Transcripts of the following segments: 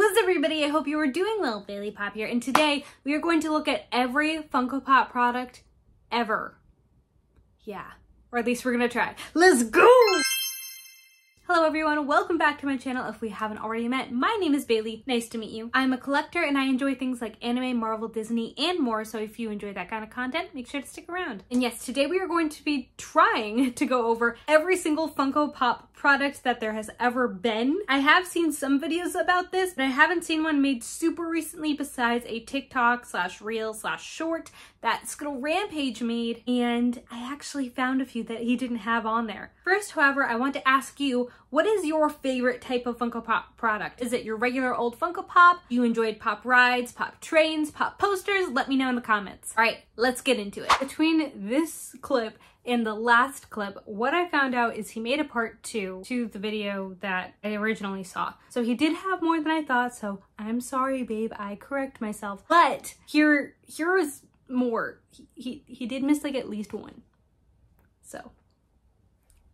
What's up everybody? I hope you are doing well. Bayley Pop here and today we are going to look at every Funko Pop product ever. Yeah, or at least we're gonna try. Let's go! Hello everyone, welcome back to my channel if we haven't already met. My name is Bailey, nice to meet you. I'm a collector and I enjoy things like anime, Marvel, Disney, and more, so if you enjoy that kind of content, make sure to stick around. And yes, today we are going to be trying to go over every single Funko Pop product that there has ever been. I have seen some videos about this, but I haven't seen one made super recently besides a TikTok slash reel slash short that Skittle Rampage made, and I actually found a few that he didn't have on there. First, however, I want to ask you, what is your favorite type of Funko Pop product? Is it your regular old Funko Pop? You enjoyed Pop Rides, Pop Trains, Pop Posters? Let me know in the comments. All right, let's get into it. Between this clip and the last clip, what I found out is he made a part two to the video that I originally saw. So he did have more than I thought, so I'm sorry, babe, I correct myself. But here, here is more. He, he, he did miss like at least one. So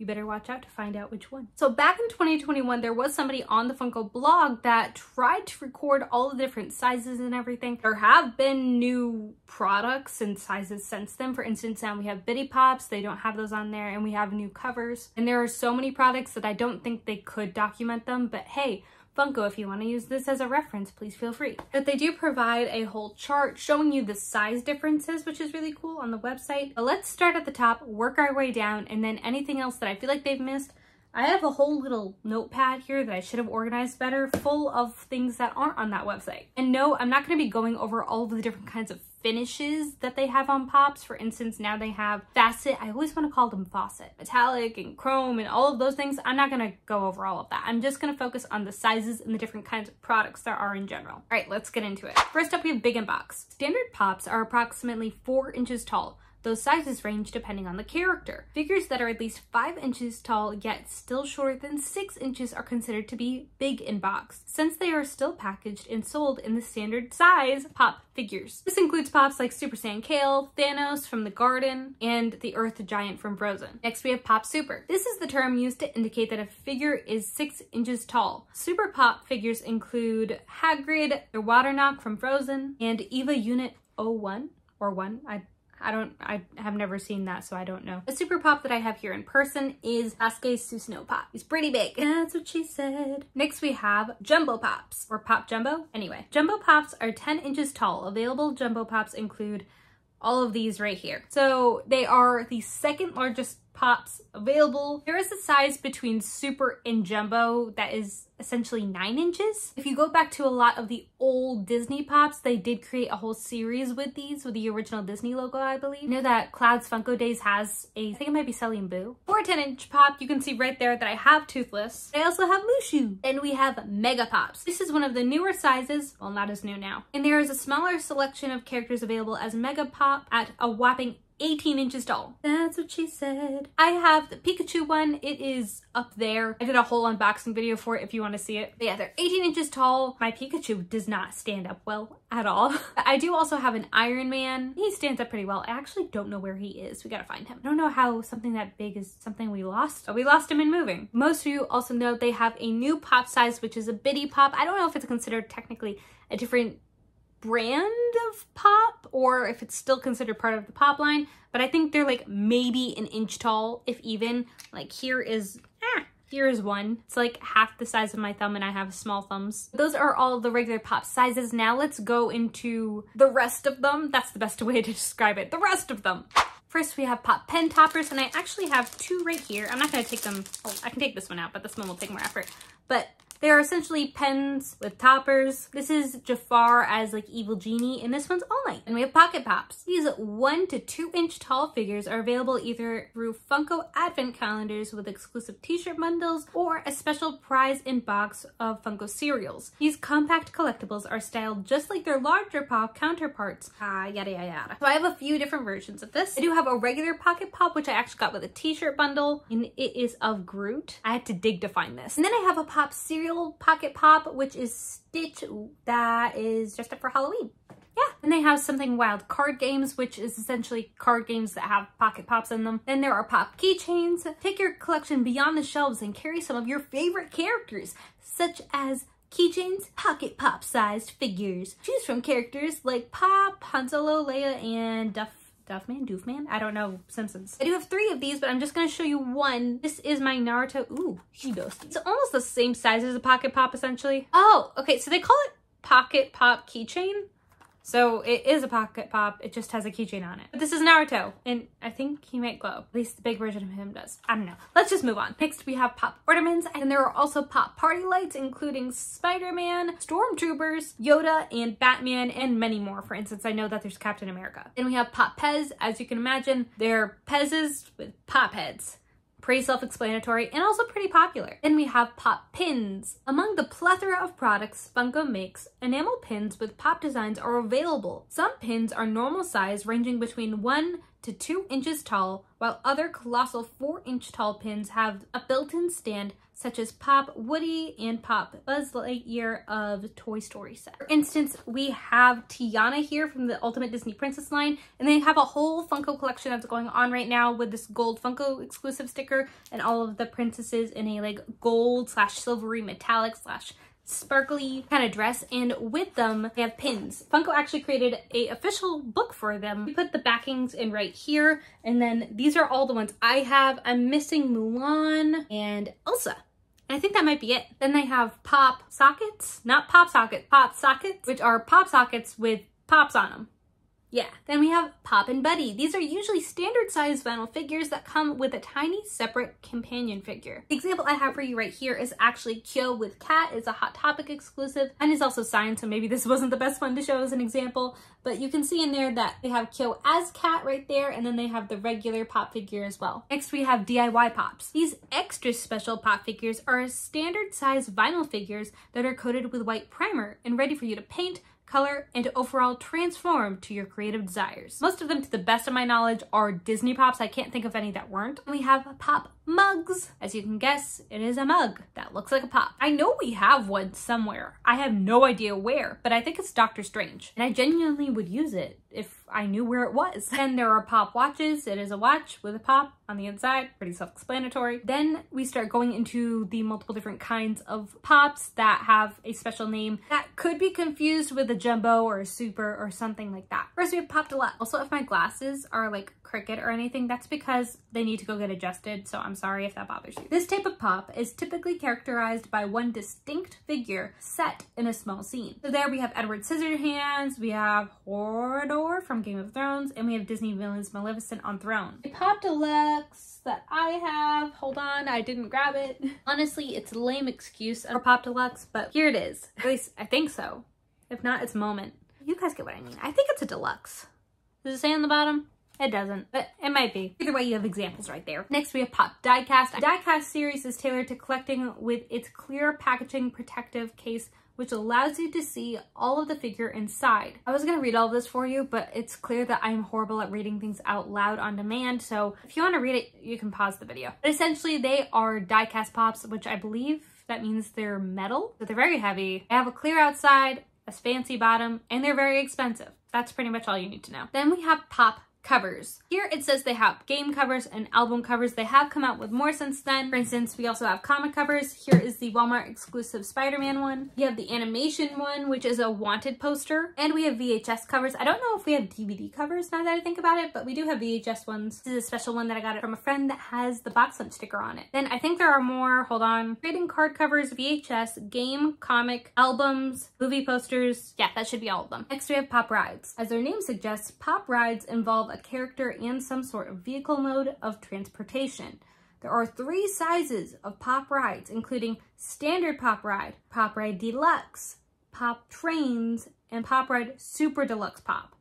you better watch out to find out which one. So back in 2021, there was somebody on the Funko blog that tried to record all the different sizes and everything. There have been new products and sizes since then. For instance, now we have Bitty Pops. They don't have those on there and we have new covers. And there are so many products that I don't think they could document them, but hey, Funko, if you want to use this as a reference, please feel free. But they do provide a whole chart showing you the size differences, which is really cool on the website. But let's start at the top, work our way down, and then anything else that I feel like they've missed, I have a whole little notepad here that I should have organized better full of things that aren't on that website. And no, I'm not going to be going over all of the different kinds of finishes that they have on pops. For instance, now they have facet. I always want to call them faucet. Metallic and chrome and all of those things. I'm not going to go over all of that. I'm just going to focus on the sizes and the different kinds of products there are in general. All right, let's get into it. First up, we have Big and Box. Standard pops are approximately four inches tall. Those sizes range depending on the character. Figures that are at least 5 inches tall yet still shorter than 6 inches are considered to be big in box, since they are still packaged and sold in the standard size pop figures. This includes pops like Super Saiyan Kale, Thanos from The Garden, and the Earth Giant from Frozen. Next we have Pop Super. This is the term used to indicate that a figure is 6 inches tall. Super Pop figures include Hagrid, the Water Nokk from Frozen, and Eva Unit 01 or 1. I I don't, I have never seen that, so I don't know. The super pop that I have here in person is Sasuke Susanoo Pop. He's pretty big. That's what she said. Next we have Jumbo Pops, or Pop Jumbo. Anyway, Jumbo Pops are 10 inches tall. Available Jumbo Pops include all of these right here. So they are the second largest pops available. There is a size between super and jumbo that is essentially nine inches. If you go back to a lot of the old Disney pops, they did create a whole series with these with the original Disney logo, I believe. You know that Clouds Funko Days has a, I think it might be and Boo. For a 10 inch pop, you can see right there that I have Toothless. I also have Mushu. And we have Mega Pops. This is one of the newer sizes, well not as new now. And there is a smaller selection of characters available as Mega Pop at a whopping 18 inches tall. That's what she said. I have the Pikachu one. It is up there. I did a whole unboxing video for it if you want to see it. But yeah, they're 18 inches tall. My Pikachu does not stand up well at all. I do also have an Iron Man. He stands up pretty well. I actually don't know where he is. We gotta find him. I don't know how something that big is something we lost. We lost him in moving. Most of you also know they have a new pop size, which is a bitty pop. I don't know if it's considered technically a different brand of pop or if it's still considered part of the pop line, but I think they're like maybe an inch tall, if even. Like here is, ah, here is one. It's like half the size of my thumb and I have small thumbs. Those are all the regular pop sizes. Now let's go into the rest of them. That's the best way to describe it. The rest of them. First, we have pop pen toppers, and I actually have two right here. I'm not going to take them, oh, I can take this one out, but this one will take more effort. But they are essentially pens with toppers. This is Jafar as like Evil Genie, and this one's All Might. And we have Pocket Pops. These one to two inch tall figures are available either through Funko Advent calendars with exclusive t-shirt bundles or a special prize in box of Funko cereals. These compact collectibles are styled just like their larger pop counterparts. Ah, yada yada yada. So I have a few different versions of this. I do have a regular Pocket Pop, which I actually got with a t-shirt bundle, and it is of Groot. I had to dig to find this. And then I have a Pop cereal Pocket Pop, which is Stitch. That is just up for Halloween. Yeah. And they have something wild card games, which is essentially card games that have pocket pops in them. Then there are pop keychains. Take your collection beyond the shelves and carry some of your favorite characters, such as keychains, pocket pop sized figures. Choose from characters like Pop, Han Solo, Leia, and Duff Duffman? Doofman? I don't know. Simpsons. I do have three of these, but I'm just to show you one. This is my Naruto. Ooh, Shidoshi. It's almost the same size as a Pocket Pop, essentially. Oh, okay. So they call it Pocket Pop Keychain. So it is a pocket pop, it just has a keychain on it. But this is Naruto, and I think he might glow. At least the big version of him does. I don't know. Let's just move on. Next we have pop ornaments, and there are also pop party lights, including Spider-Man, Stormtroopers, Yoda, and Batman, and many more. For instance, I know that there's Captain America. Then we have pop Pez. As you can imagine, they're Pez's with pop heads pretty self-explanatory and also pretty popular. Then we have pop pins. Among the plethora of products Funko makes, enamel pins with pop designs are available. Some pins are normal size ranging between 1 to 2 inches tall, while other colossal 4 inch tall pins have a built-in stand such as Pop Woody and Pop Buzz Lightyear of Toy Story set. For instance, we have Tiana here from the Ultimate Disney Princess line, and they have a whole Funko collection that's going on right now with this gold Funko exclusive sticker and all of the princesses in a like gold slash silvery metallic slash sparkly kind of dress and with them they have pins. Funko actually created a official book for them. We put the backings in right here and then these are all the ones I have. I'm missing Mulan and Elsa. I think that might be it. Then they have pop sockets, not pop sockets, pop sockets, which are pop sockets with pops on them. Yeah, then we have Pop and Buddy. These are usually standard size vinyl figures that come with a tiny separate companion figure. The example I have for you right here is actually Kyo with Cat. It's a Hot Topic exclusive and is also signed, so maybe this wasn't the best one to show as an example, but you can see in there that they have Kyo as Cat right there, and then they have the regular pop figure as well. Next, we have DIY Pops. These extra special pop figures are standard size vinyl figures that are coated with white primer and ready for you to paint, color, and overall transform to your creative desires. Most of them, to the best of my knowledge, are Disney Pops. I can't think of any that weren't. we have Pop mugs. As you can guess, it is a mug that looks like a pop. I know we have one somewhere. I have no idea where, but I think it's Doctor Strange. And I genuinely would use it if I knew where it was. Then there are pop watches. It is a watch with a pop on the inside, pretty self-explanatory. Then we start going into the multiple different kinds of pops that have a special name that could be confused with a jumbo or a super or something like that. First we have popped a lot. Also, if my glasses are like Cricut or anything, that's because they need to go get adjusted, so I'm sorry if that bothers you. This type of pop is typically characterized by one distinct figure set in a small scene. So there we have Edward Scissorhands, we have Hodor from Game of Thrones, and we have Disney villains Maleficent on throne. A Pop Deluxe that I have, hold on, I didn't grab it. Honestly, it's a lame excuse for Pop Deluxe, but here it is. At least I think so. If not, it's Moment. You guys get what I mean. I think it's a deluxe. Does it say on the bottom? It doesn't, but it might be. Either way, you have examples right there. Next, we have Pop Diecast. Diecast series is tailored to collecting with its clear packaging protective case which allows you to see all of the figure inside. I was gonna read all this for you, but it's clear that I'm horrible at reading things out loud on demand, so if you wanna read it, you can pause the video. But essentially, they are die-cast pops, which I believe that means they're metal, but they're very heavy. They have a clear outside, a fancy bottom, and they're very expensive. That's pretty much all you need to know. Then we have Pop covers. Here it says they have game covers and album covers. They have come out with more since then. For instance, we also have comic covers. Here is the Walmart exclusive Spider-Man one. We have the animation one, which is a wanted poster. And we have VHS covers. I don't know if we have DVD covers now that I think about it, but we do have VHS ones. This is a special one that I got it from a friend that has the BoxLunch sticker on it. Then I think there are more, hold on, trading card covers, VHS, game, comic, albums, movie posters. Yeah, that should be all of them. Next we have Pop Rides. As their name suggests, Pop Rides involve a character and some sort of vehicle mode of transportation. There are three sizes of Pop Rides, including Standard Pop Ride, Pop Ride Deluxe, Pop Trains, and Pop Ride Super Deluxe Pop.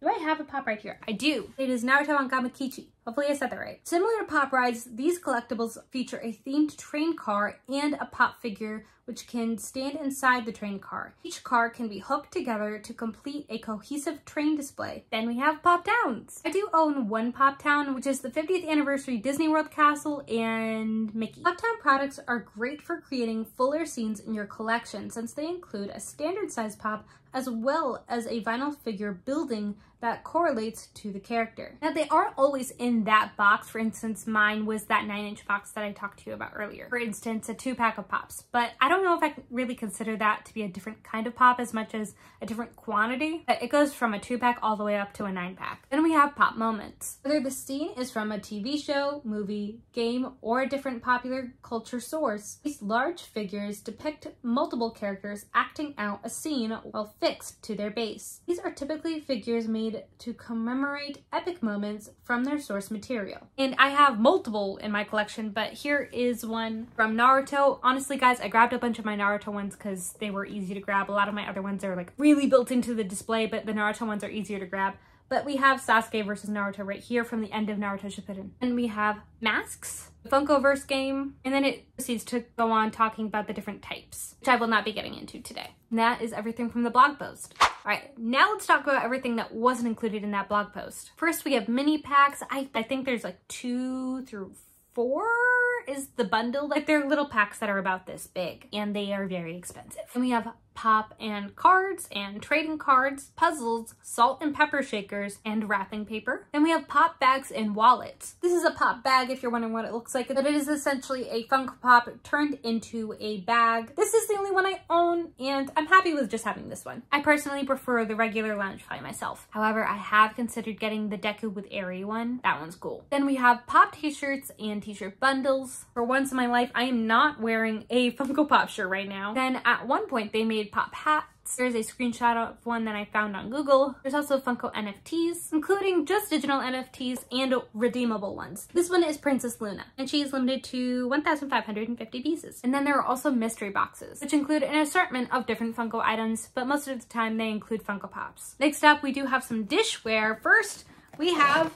Do I have a pop right here? I do. It is Naruto on Gamakichi. Hopefully I said that right. Similar to pop rides, these collectibles feature a themed train car and a pop figure which can stand inside the train car. Each car can be hooked together to complete a cohesive train display. Then we have Pop Towns. I do own one Pop Town, which is the 50th anniversary Disney World Castle and Mickey. Pop Town products are great for creating fuller scenes in your collection since they include a standard size pop as well as a vinyl figure building that correlates to the character. Now they aren't always in that box. For instance, mine was that nine inch box that I talked to you about earlier. For instance, a two pack of pops, but I don't know if I really consider that to be a different kind of pop as much as a different quantity. But it goes from a two pack all the way up to a nine pack. Then we have pop moments. Whether the scene is from a TV show, movie, game, or a different popular culture source, these large figures depict multiple characters acting out a scene while fixed to their base. These are typically figures made to commemorate epic moments from their source material. And I have multiple in my collection, but here is one from Naruto. Honestly, guys, I grabbed a bunch of my Naruto ones because they were easy to grab. A lot of my other ones are like really built into the display, but the Naruto ones are easier to grab. But we have Sasuke versus Naruto right here from the end of Naruto Shippuden. And we have masks, Funkoverse game, and then it proceeds to go on talking about the different types, which I will not be getting into today. And that is everything from the blog post. All right, now let's talk about everything that wasn't included in that blog post. First, we have mini packs. I, I think there's like two through four is the bundle. Like they're little packs that are about this big and they are very expensive. And we have pop and cards and trading cards, puzzles, salt and pepper shakers, and wrapping paper. Then we have pop bags and wallets. This is a pop bag if you're wondering what it looks like, but it is essentially a Funko Pop turned into a bag. This is the only one I own and I'm happy with just having this one. I personally prefer the regular Loungefly myself. However, I have considered getting the Deku with Eri one. That one's cool. Then we have pop t-shirts and t-shirt bundles. For once in my life, I am not wearing a Funko Pop shirt right now. Then at one point they made pop hats. There's a screenshot of one that I found on Google. There's also Funko NFTs, including just digital NFTs and redeemable ones. This one is Princess Luna, and she is limited to 1,550 pieces. And then there are also mystery boxes, which include an assortment of different Funko items, but most of the time they include Funko Pops. Next up, we do have some dishware. First, we have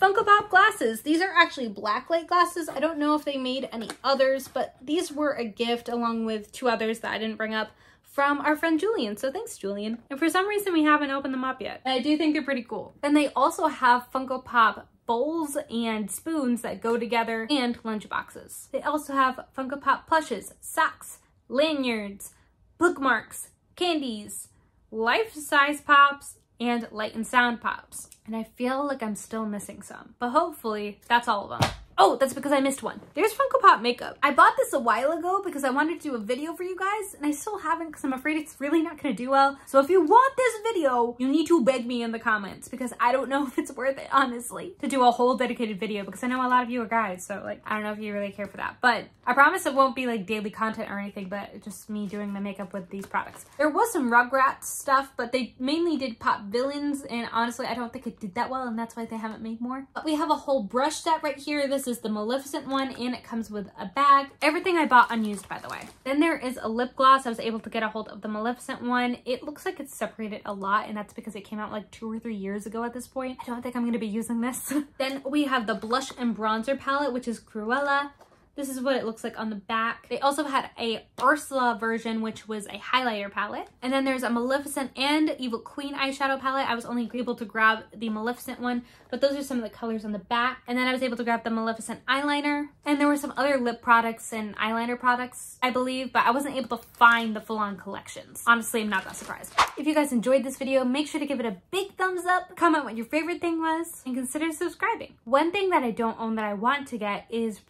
Funko Pop glasses. These are actually blacklight glasses. I don't know if they made any others, but these were a gift along with two others that I didn't bring up from our friend Julian. So thanks, Julian. And for some reason, we haven't opened them up yet. But I do think they're pretty cool. And they also have Funko Pop bowls and spoons that go together and lunch boxes. They also have Funko Pop plushes, socks, lanyards, bookmarks, candies, life-size pops, and light and sound pops. And I feel like I'm still missing some, but hopefully that's all of them. Oh, that's because I missed one. There's Funko Pop makeup. I bought this a while ago because I wanted to do a video for you guys and I still haven't because I'm afraid it's really not to do well. So if you want this video, you need to beg me in the comments because I don't know if it's worth it, honestly, to do a whole dedicated video because I know a lot of you are guys. So like, I don't know if you really care for that, but I promise it won't be like daily content or anything, but just me doing the makeup with these products. There was some Rugrats stuff, but they mainly did pop villains and honestly, I don't think it did that well and that's why they haven't made more. But we have a whole brush set right here. This is the Maleficent one and it comes with a bag. Everything I bought unused, by the way. Then there is a lip gloss. I was able to get a hold of the Maleficent one. It looks like it's separated a lot and that's because it came out like two or three years ago at this point. I don't think I'm going to be using this. then we have the blush and bronzer palette, which is Cruella. This is what it looks like on the back. They also had a Ursula version, which was a highlighter palette. And then there's a Maleficent and Evil Queen eyeshadow palette. I was only able to grab the Maleficent one, but those are some of the colors on the back. And then I was able to grab the Maleficent eyeliner. And there were some other lip products and eyeliner products, I believe, but I wasn't able to find the full-on collections. Honestly, I'm not that surprised. If you guys enjoyed this video, make sure to give it a big thumbs up, comment what your favorite thing was, and consider subscribing. One thing that I don't own that I want to get is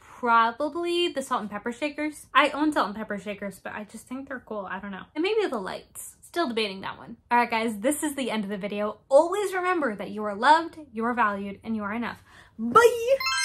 probably the salt and pepper shakers. I own salt and pepper shakers, but I just think they're cool. I don't know. And maybe the lights. Still debating that one. All right, guys, this is the end of the video. Always remember that you are loved, you are valued, and you are enough. Bye!